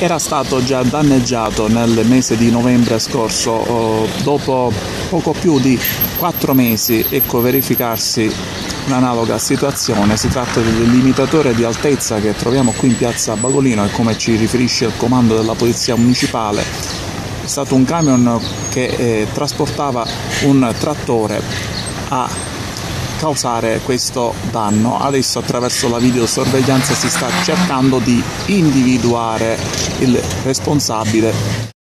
era stato già danneggiato nel mese di novembre scorso, dopo poco più di quattro mesi, ecco verificarsi un'analoga situazione, si tratta del limitatore di altezza che troviamo qui in piazza Bagolino e come ci riferisce il comando della polizia municipale. È stato un camion che eh, trasportava un trattore a causare questo danno. Adesso attraverso la videosorveglianza si sta cercando di individuare il responsabile